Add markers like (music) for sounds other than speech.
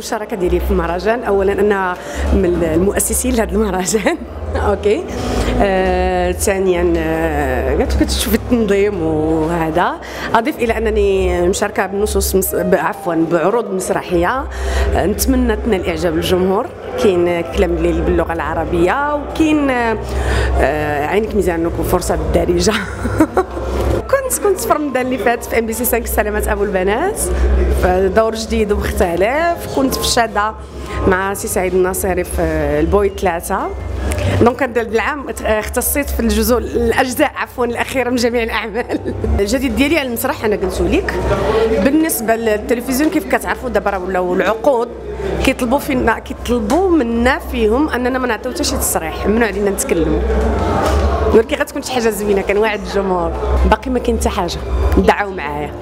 المشاركة ديالي في المهرجان اولا أنا من المؤسسين لهذا المهرجان. (laughs) okay. آه، ثانيا آه، كتشوف التنظيم وهذا. أضيف إلى أنني مشاركة بنصوص مس... عفوا بعروض مسرحية. آه، نتمنى تنال اعجاب الجمهور كاين كلام الليل باللغة العربية وكاين آه،, آه، عينك ميزانك وفرصه بالدارجة. (laughs) كنت كنت في رمضان اللي فات في ام بي سي 5 سلامات أبو البنات. دور جديد ومختلف. كنت كنت في الشاده مع سي سعيد الناصري في البوي ثلاثة donc العام اختصيت في الجزء الأجزاء عفوا الأخيرة من جميع الأعمال. الجديد ديالي على المسرح أنا قلت لك. بالنسبة للتلفزيون كيف كتعرفوا دابا راه ولاو العقود كيطلبوا فينا كيطلبوا منا فيهم أننا ما نعطيو حتى شي تصريح. ممنوع علينا نتكلموا. ولكن غتكون شي حاجة زوينة كنوعد الجمهور. باقي ما كاين حتى حاجة. دعوا معايا.